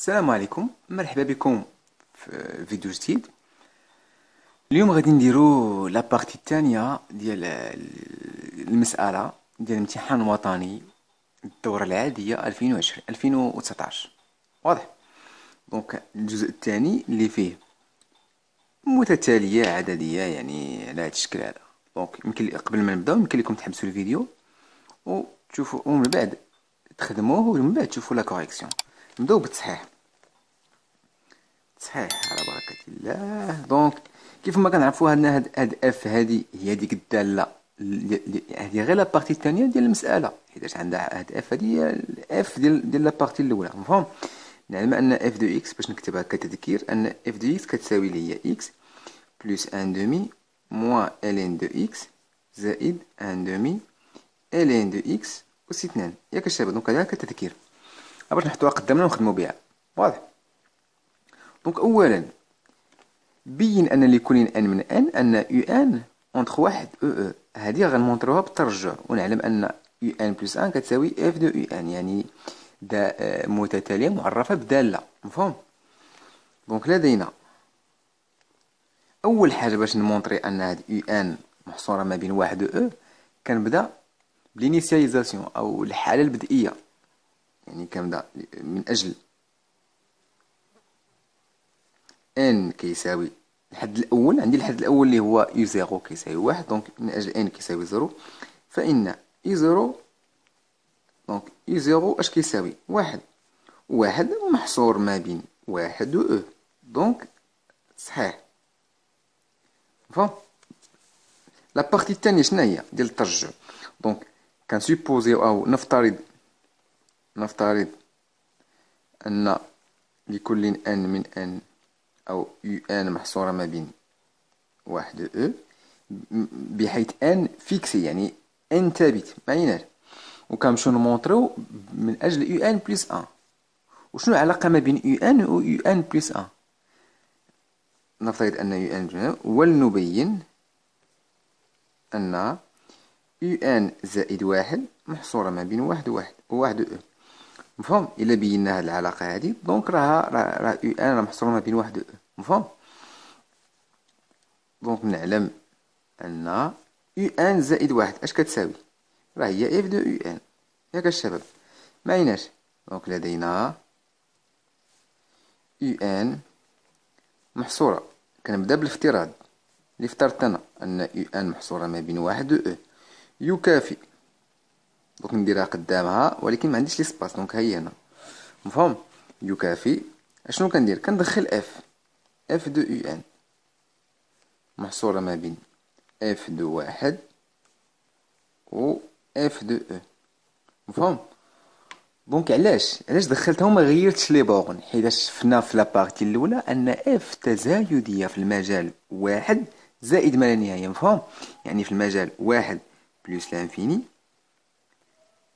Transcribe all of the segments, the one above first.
السلام عليكم. مرحبا بكم في فيديو جديد. اليوم غادي نديرو la partie الثانية ديال المسألة ديال الامتحان الوطني الدورة العادية 2020 2019 واضح؟ donc الجزء الثاني اللي فيه متتالية عددية يعني على هذا الشكل هذا. donc يمكن قبل ما نبداو يمكن لكم تحبسوا الفيديو وتشوفوا ومن بعد تخدموه ومن بعد تشوفوا la correction نبداو بالتصحيح صحيح على بركة الله. donc كيف ما كنعرفوا ان هاد هاد f هادي هي ديك الدالة. هادي غير la partie الثانية ديال المسألة. حيتاش عندها هاد f هادي هي f ديال ديال la partie الأولى. مفهوم؟ نعلم أن f de x باش نكتبها كتذكير أن f de x كتساوي لي هي x plus un demi moins ln de x زائد un demi ln de x أس اثنان ياك الشباب donc هذا كتذكير. باش نحطوها قدامنا ونخدمو بها واضح. donc اولا بين أن لكل n من N أن u n entre واحد و e. هذه غنمونطروها بالترجع. ونعلم أن u n plus un كتساوي f de u n يعني دا متتالية معرفة بدالة. مفهوم؟ donc لدينا أول حاجة باش نمونطري أن هاد u n محصورة ما بين واحد و e كنبدأ ب l'initialisation أو الحالة البدئية. يعني كنبدا من أجل n كيساوي الحد الأول عندي الحد الأول اللي هو u zéro كيساوي واحد donc من أجل n كيساوي zéro. فإن u zéro donc u zéro أش كيساوي؟ واحد. واحد محصور ما بين واحد و e donc صحيح. فهم la partie الثانية شنو هي ديال الترجع donc كنسيبوزيو أو نفترض نفترض أن لكل n من N أو u n محصورة ما بين واحد و e بحيث n fixé يعني n ثابت ما ينال. وكنمشيو نمونطريو من أجل u n plus un وشنو العلاقة ما بين u n و u n plus un نفترض أن u n ولنبين أن u n زائد واحد محصورة ما بين واحد و واحد و e مفهوم؟ إلا بينا هاد العلاقة هادي. donc راها راه u n راه محصورة ما بين واحد و مفهوم؟ donc نعلم أن u n زائد واحد. أش كتساوي؟ راه هي f de u n. ياك الشباب. ما عيناش. donc لدينا u n محصورة. كنبدأ بالافتراض. اللي افترضت أنا أن u n محصورة ما بين واحد و e يكافئ donc نديرها قدامها ولكن ما عنديش l'espace donc هي هنا. مفهوم؟ يكافي. أشنو كندير؟ كندخل f f de u n محصورة ما بين f de واحد و f de e مفهوم؟ donc علاش؟ علاش دخلتها وما غيرتش les bornes حيت شفنا في la partie الأولى أن f تزايدية في المجال واحد زائد ما لا نهاية مفهوم؟ يعني في المجال واحد plus l'infini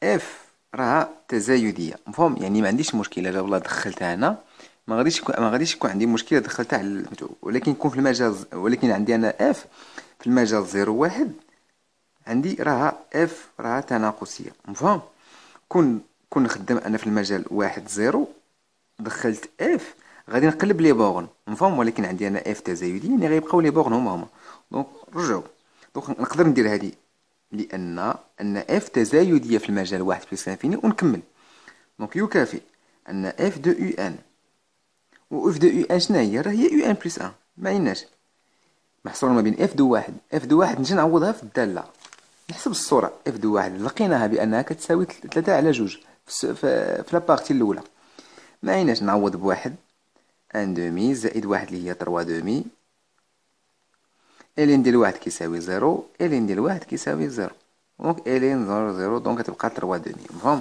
f راها تزايدية مفهوم؟ يعني ما عنديش مشكلة إلا والله دخلتها هنا ما غاديش ما غاديش يكون عندي مشكلة دخلتها على ولكن يكون في المجال ولكن عندي أنا f في المجال zéro واحد عندي راها f راها تناقصية مفهوم؟ كون كون خدام أنا في المجال واحد zéro دخلت f غادي نقلب les bornes مفهوم؟ ولكن عندي أنا f تزايدية يعني غيبقاو les bornes هما هما. donc رجعوا donc نقدر ندير هذه لأن أن f تزايدية في المجال واحد plus infini ونكمل. donc يكافئ. أن f de u n و f de u n شنو هي؟ راه هي u n plus un ما عيناش محصورة ما بين f de واحد. f de واحد نجي نعوضها في الدالة. نحسب الصورة. f de واحد. لقيناها بأنها كتساوي ثلاثة على جوج. في, في la partie الأولى. ما عيناش نعوض بواحد. un demi زائد واحد اللي هي trois demi ln ديال واحد كيساوي zéro ln ديال واحد كيساوي zéro donc ln zéro zéro donc كتبقى trois demi مفهوم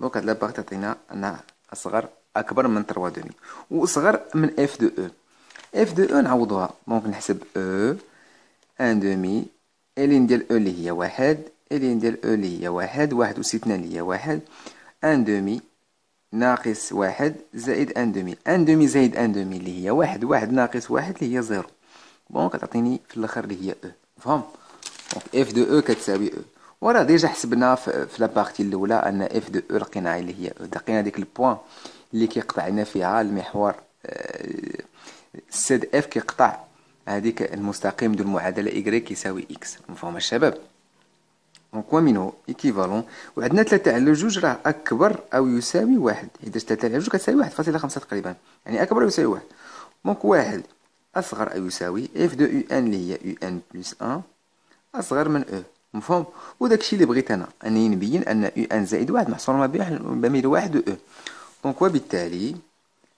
donc هاد لاباغ تعطينا انها اصغر اكبر من trois demi واصغر من f de e f de e نعوضوها donc نحسب e un demi ln ديال e اللي هي واحد ln ديال e اللي هي واحد واحد أس اثنان اللي هي واحد un demi ناقص واحد زائد un demi un demi زائد un demi اللي هي واحد واحد ناقص واحد اللي هي zéro bon كتعطيني في الآخر اللي هي e فهم donc f de e كتساوي e وراه déjà حسبنا في, la partie الأولى أن f de e لقينا اللي هي e لقينا ديك ال point اللي كيقطع لنا فيها المحور السد اف كيقطع هذيك المستقيم ديال المعادلة y يساوي x مفهوم الشباب؟ donc ومنه équivalent وعندنا ثلاثة على جوج راه أكبر أو يساوي واحد. إذا ثلاثة على جوج كتساوي واحد فاصلة خمسة تقريبا. يعني أكبر أو يساوي واحد. donc واحد. أصغر أو يساوي f de u n اللي هي u n plus un أصغر من e مفهوم؟ وداكشي اللي بغيت أنا. أنني نبين أن u n زائد واحد محصور ما بين واحد و e donc وبالتالي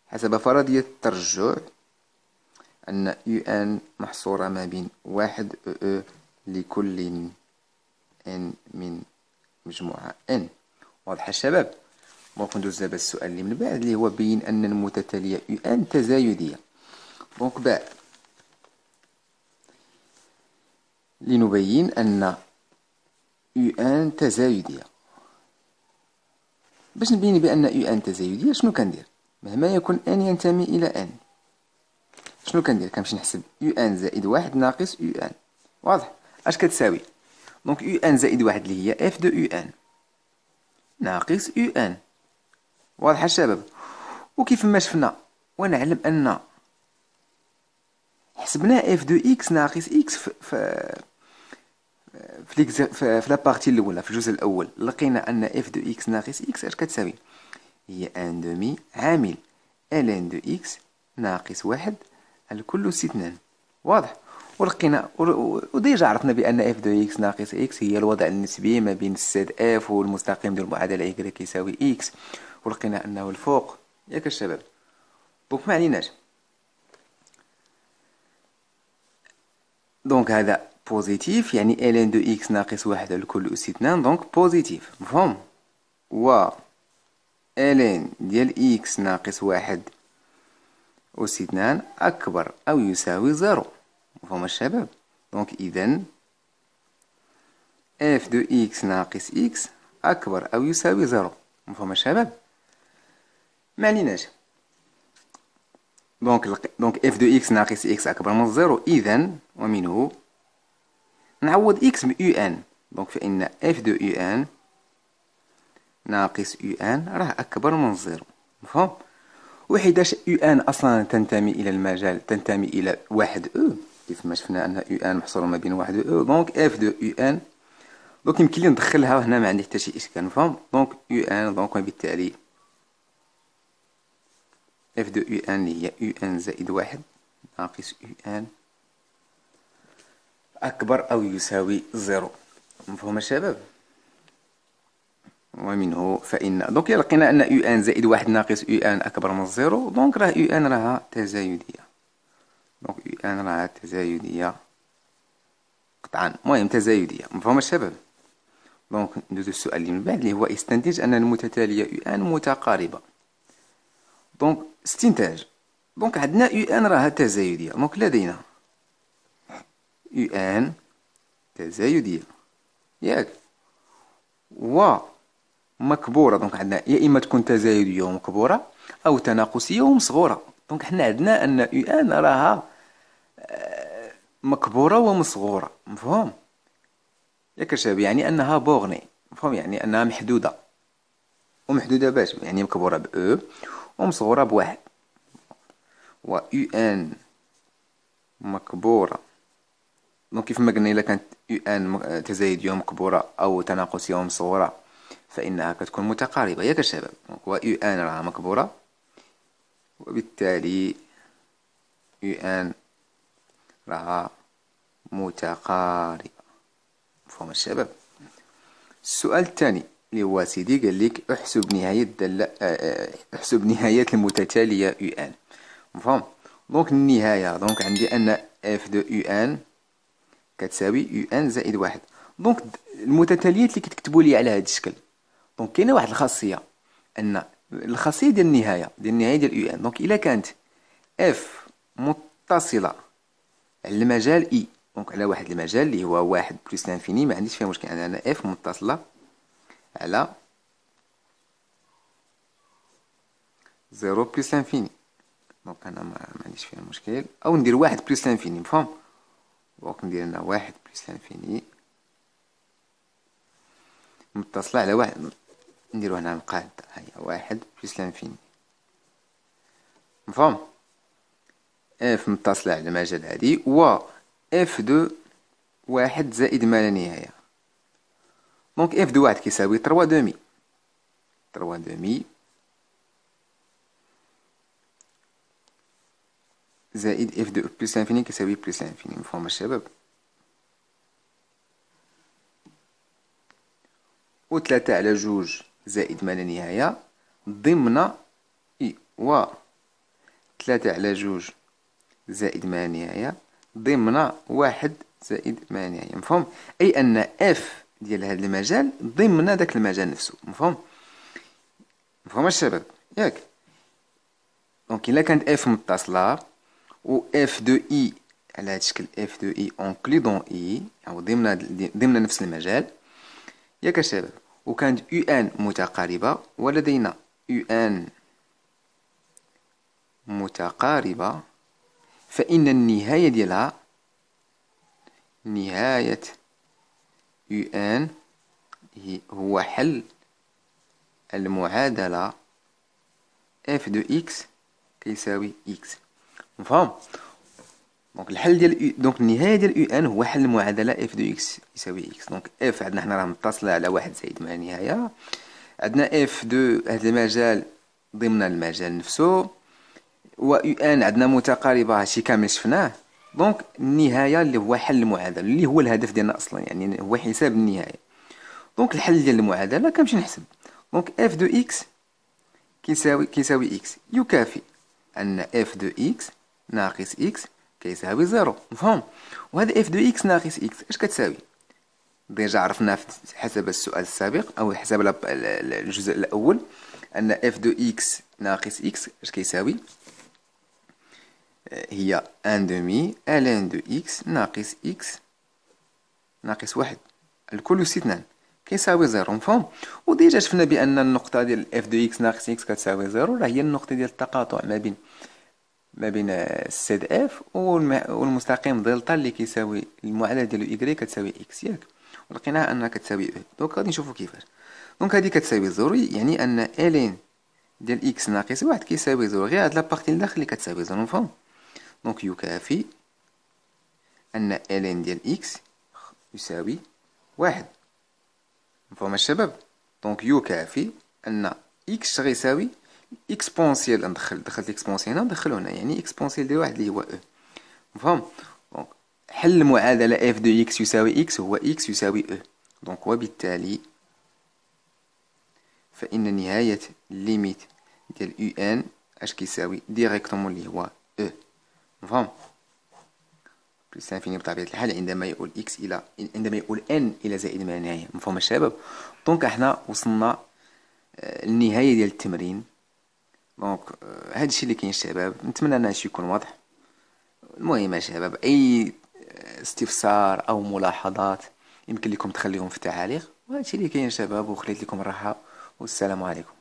حسب فرضية الترجع أن u n محصورة ما بين واحد و e لكل n من مجموعة N واضح الشباب donc ندوز دابا السؤال اللي من بعد اللي هو بين أن المتتالية u n تزايدية. donc باء لنبين أن u n تزايدية باش نبين بأن u n تزايدية شنو كندير؟ مهما يكون n ينتمي إلى N. شنو كندير؟ كنمشي نحسب. u n زائد واحد ناقص u n واضح. أش كتساوي؟ donc u n زائد واحد اللي هي f de u n ناقص u n واضح الشباب وكيف ما شفنا ونعلم أن حسبنا f de x ناقص x في في في, في la partie الأولى في الجزء الأول. لقينا أن f de x ناقص x اش كتساوي؟ هي un demi عامل. ln de x ناقص واحد الكل أس اثنان واضح. ولقينا وديجا عرفنا بأن f de x ناقص x هي الوضع النسبي ما بين ال C de f والمستقيم ديال المعادلة y يساوي x ولقينا أنه الفوق. ياك الشباب. donc ما عليناش. donc هذا positif يعني ln de x ناقص واحد الكل أس اثنان donc positif مفهوم؟ و ln ديال x ناقص واحد أس اثنان أكبر أو يساوي zéro. مفهوم الشباب؟ donc إذا f de x ناقص x أكبر أو يساوي zéro. مفهوم الشباب؟ ما عليناش. donc donc f de x ناقص x أكبر من zéro إذا ومنه نعوض x ب u n donc فإن f de u n ناقص u n راه أكبر من zéro مفهوم وحيداش u n أصلا تنتمي إلى المجال تنتمي إلى واحد e كيف ما شفنا أن u n محصورة ما بين واحد e donc f de u n donc يمكن لي ندخلها هنا ما عندي حتى شي إشكال مفهوم donc u n donc وبالتالي f de u n هي u n زائد واحد ناقص u n أكبر أو يساوي zéro مفهوم الشباب ومنه فإن donc لقينا أن u n زائد واحد ناقص u n أكبر من zéro donc راه u n راها تزايدية donc u n راها تزايدية قطعا المهم تزايدية مفهوم الشباب donc ندوز السؤال اللي من بعد اللي هو استنتج أن المتتالية u n متقاربة donc استنتاج donc عندنا u n راها تزايدية. donc لدينا u n تزايدية. ياك. و مكبورة. donc عندنا يا إما تكون تزايدية ومكبورة أو تناقصية ومصغورة. donc حنا عندنا أن u n راها آه، مكبورة ومصغورة. مفهوم؟ ياك الشباب يعني أنها bornée. مفهوم؟ يعني أنها محدودة. ومحدودة باش يعني مكبورة ب e ومصغورة بواحد. و u n مكبورة donc كيف ما قلنا إلا كانت u n تزايدية مكبورة أو تناقصية مصغورة فإنها كتكون متقاربة. ياك الشباب و u n راها مكبورة وبالتالي u n راها متقاربة. مفهوم الشباب السؤال الثاني هو سيدي قال لك احسب نهاية دل... آه، آه، احسب نهاية المتتالية u n. مفهوم؟ donc النهاية donc عندي أن f de u n كتساوي u n زائد واحد. donc المتتاليات اللي كتكتبوا لي على هذا الشكل donc كاينة واحد الخاصية أن الخاصية ديال النهاية ديال النهاية ديال u n. donc إلا كانت f متصلة على المجال I donc على واحد المجال اللي هو واحد plus l'infini ما عنديش فيها مشكل أنا f متصلة على zéro plus l'infini donc أنا ما عنديش فيها مشكل. أو ندير واحد plus l'infini مفهوم؟ donc ندير هنا واحد plus l'infini متصلة على واحد. نديرو هنا القاعدة هيا واحد plus l'infini مفهوم؟ f متصلة على المجال هادي و f de واحد زائد ما لا نهاية. donc f de واحد كيساوي trois demi trois demi زائد f de plus infini كيساوي plus infini مفهوم الشباب و تلاتة على جوج زائد ما لا نهاية ضمن I و تلاتة على جوج زائد ما لا نهاية ضمن واحد زائد ما لا نهاية مفهوم أي أن f ديال هذا المجال ضمن داك المجال نفسه مفهوم؟ مفهوم الشباب؟ ياك. donc إلا كانت f متصلة و f de I على هذا الشكل f de I inclus dans I أو ضمن ضمن نفس المجال ياك الشباب. وكانت u n متقاربة ولدينا u n متقاربة فإن النهاية ديالها نهاية u n هو حل المعادلة f de x كيساوي x مفهوم؟ donc الحل ديال donc النهاية ديال u n هو حل المعادلة f de x يساوي x donc f عندنا حنا راه متصلة على واحد زائد ما لا نهاية. عندنا f de هذا المجال ضمن المجال نفسه. و u n عندنا متقاربة هادشي كامل شفناه. donc النهاية اللي هو حل المعادلة اللي هو الهدف ديالنا أصلا يعني هو حساب النهاية. donc الحل ديال المعادلة كنمشي نحسب. donc f de x كيساوي كيساوي x يكافي أن f de x ناقص x كيساوي zéro. مفهوم؟ وهذا f de x ناقص x اش كتساوي؟ déjà عرفنا حسب السؤال السابق أو حسب الجزء الأول أن f de x ناقص x اش كيساوي؟ هي un demi ln de x ناقص x ناقص واحد. الكل اثنان كيساوي zéro. مفهوم؟ و déjà شفنا بأن النقطة ديال f de x ناقص x كتساوي zéro. راه هي النقطة ديال التقاطع ما بين ما بين السيد اف والمستقيم دلتا اللي كيساوي المعادلة ديالو ايكغي كتساوي x. ياك. ولقيناها أنها كتساوي e donc غادي نشوفو كيفاش. donc هادي كتساوي zéro يعني أن الين ديال إكس ناقص واحد كيساوي zéro. غير هاد la partie لداخل اللي كتساوي zéro. مفهوم؟ donc يكافي أن الين ديال إكس يساوي واحد. مفهوم الشباب؟ donc يكافي أن x غيساوي exponentielle ندخل دخلت exponentielle هنا ندخلو هنا. يعني exponentielle ديال واحد اللي هو e مفهوم؟ donc حل المعادلة f de x يساوي x هو x يساوي e donc وبالتالي فإن نهاية limite ديال u n اش كيساوي؟ directement اللي هو مفهوم؟ plus infini بطبيعة الحال عندما يؤول x إلى عندما يؤول n إلى زائد ما نهاية. مفهوم الشباب؟ donc إحنا وصلنا للنهاية ديال التمرين. دونك هادشي اللي كاين الشباب نتمنى ان هادشي يكون واضح. المهم يا شباب أي استفسار أو ملاحظات يمكن لكم تخليهم في التعاليق. وهادشي اللي كاين شباب وخليت لكم الراحة. والسلام عليكم.